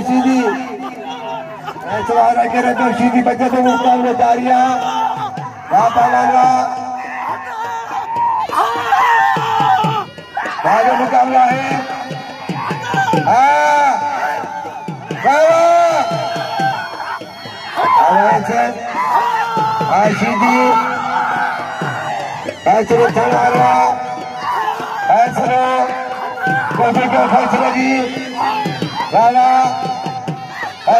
شیدی سوار اگر تو شیدی بچت مقام نتاریا وا پالانوا भागे मुकाबला है आशीदी फैसले चला रहा फैसलो कोफी का फैसला जी राणा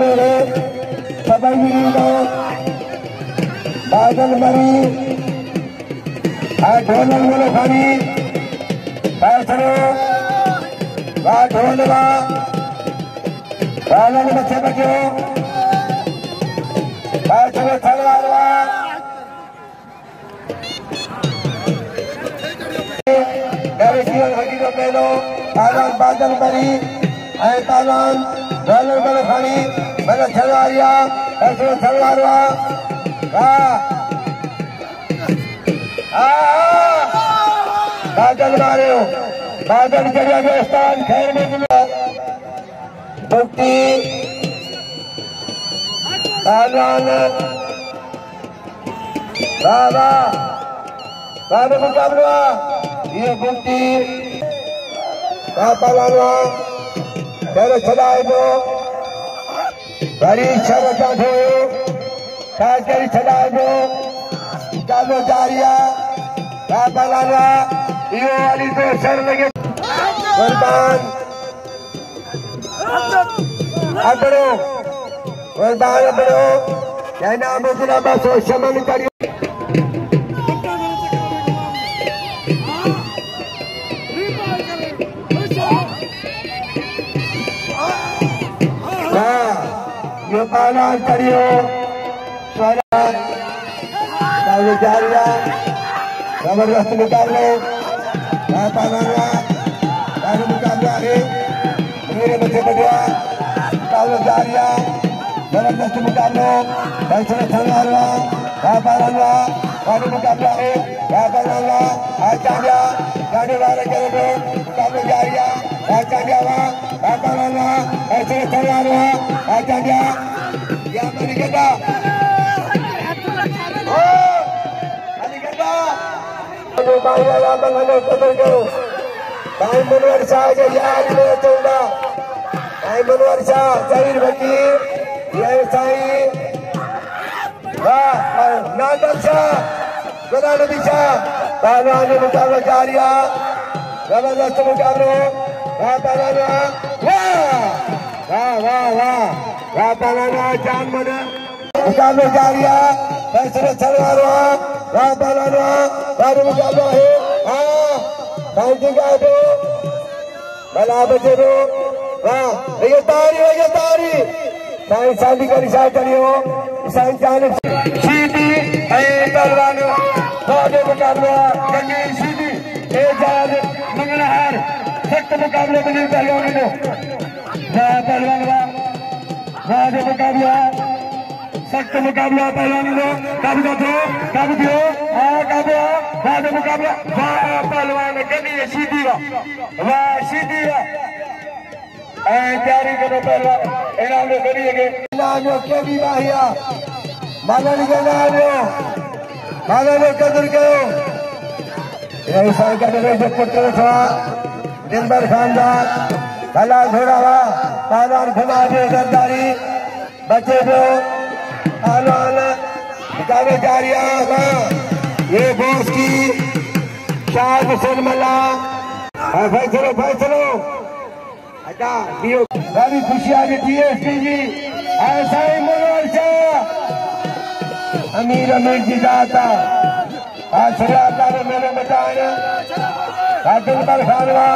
मेरे सबई मिली दो बादल मरी आ ढोलन मोले खानी फैसलो वा ढोलवा बालन बच्चे बचो फैसलो तलवार वा dari siang lagi do pelo talan badan bari ay talan dalan bala khani bala chalwaria ऐसे chalwarwa ha ha बादल मारे हो। बादल जगह के स्थान खैर में मिला मुक्ति तालान बाबा। बाबा मुकाबला ये गुमती पापालाना तेरे छड़ाए दो बड़ी शरता दो काजरी छड़ाए दो कालो जारिया पापालाना यो वाली तो सर लगे। कुर्बान अबड़ो कुर्बान अबड़ो कहना मुझे बस शमन करियो। यो पालन करियो स्वराज कालो जारिया जबरदस्त मुकाबले पालाना कालो मुकाबला है मेरे बच्चे बढ़िया कालो जारिया जबरदस्त मुकाबले फैसला चलना रहा पालाना कालो मुकाबला है पालाना आचार्य गाड़ी वाले करे मुकाबले जारिया आचार्य वहाँ पालाना फैसला चलना रहा आचार्य या मणिकटा ओ मणिकटा जो అలిగడ్డా मनवर शाह के याद में चौदा भाई मनवर शाह जहीर बकीर जय साई नादर शाह गुला नबी शाह पहलवान ने मुकाबला जारिया ज़बरदस्त मुकाबला वाह वाह वाह वाह वाह। पहलवान जान मना मुकाबला जारिया फैसले चलवा रहा वाह पहलवान वाह मुकाबला है हाँ काउंटिंग का दो भला बचे दो वाह ये तारी ये तारी साईं शादी करी शादी करियो साईं जाने सीधी ए पहलवान वादे मुकाबला गंगे सीधी ए जाल मंगलहार सख्त मुकाबले में पहलवान को सख्त मुकाबला पहलवान को कब का दो कब दियो आ कब वादे मुकाबला वाह पहलवान गंगे सीधी वाह वाह सीधी वाह ऐं तयारी करो पहलवान इनाम जो करिए इनाम जो के भी वाहिया मालन के नाम जो मालन कदर कयो ये साईं का मेरे जो पुत्र था दिनभर खानदान भला घोड़ावा पहलवान घुमा दे सरदारी बचे आना आना ये बॉस की शाह हुसैन मल्ला। हाँ, फैसलो फैसलो अच्छा बड़ी खुशियाँ देती है जी। ऐसा ही मोर्चा अमीर अमीर जिजाता हाँ, आज सजाता ने मैंने बताया। हाँ, दिलबर खानवा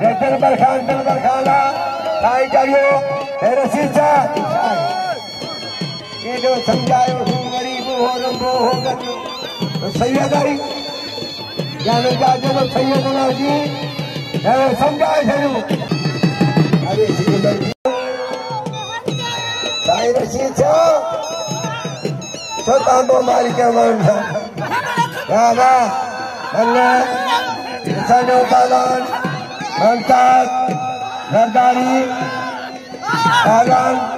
दिलबर खान, दिलबर खाना भाई जाइयो रसीद साहब जो समझायो हूँ गरीब हो रंबो हो तो सैयद आई जाने का जब सैयद ना जी अरे समझाए छड़ू अरे जी साई शीशा तो तांबो मारी के मन रामा बल्ले सनो पालन मंतात नरदारी पालन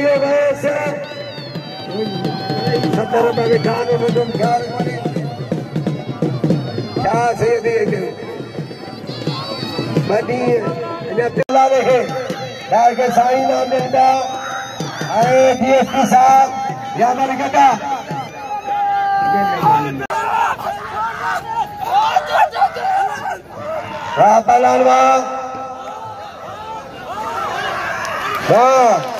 सहयोग है ऐसे सत्तर रुपये बिठाने में तुम ख्याल क्या से दे दे बनी चला रहे डाल के साई नाम मिलता अरे डीएसपी साहब या मैंने कहता Rapalawa. Wow.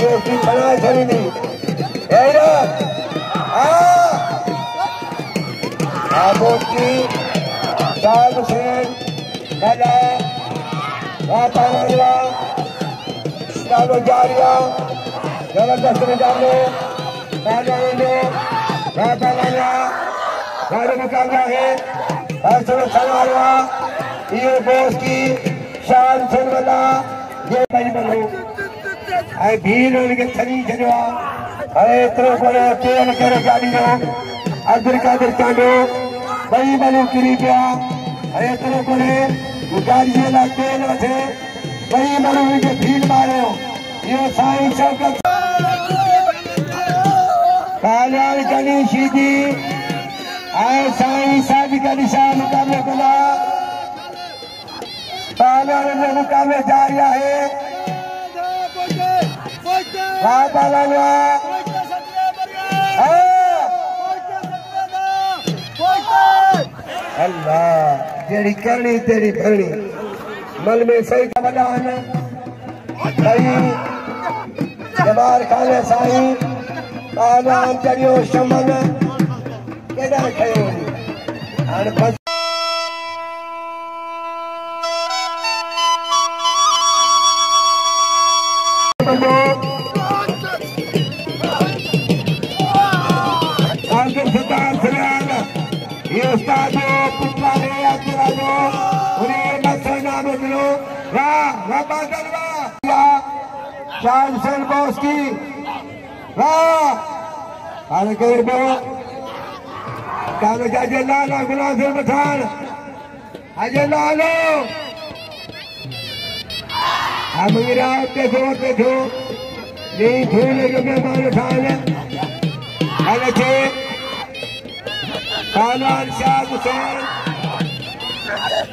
એની ઘણા ઘણીની એરા આ આબોકી સાહેબ હુસેન દાદા વાતાવરણમાં સ્ટાલો જારિયા જબરદસ્ત મજાનો દાદાઓનો વાતાવરણમાં गाड़ी निकालना है और सुरक्षा खड़ा ये देश की शान से बना ये नहीं बनो ऐ भीड़ उनके छनी छनवा अरे इतरो कोने तेल करे गाड़ी नो अदर का अदर कांडो भाई बनो किरी पिया अरे इतरो कोने गाड़ी से ला तेल वठे भाई बनो उनके भीड़ मारो ये साईं शौकत काल्याण कली सीधी आए साईं सादी का निशान मुकाबले बोला काल्याण में मुकाबले जारिया है ڪرني تيري ڀرني مهل ۾ صحيح ڪا بنا صحيح جبار کاني سائي ڪالام چڙهيو شمن ڪيڏا کيو هاڻي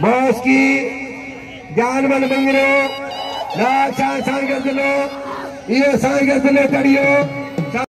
बॉस की जान मन मंगरो ना शाह सांगत लो ये सांगत ले करियो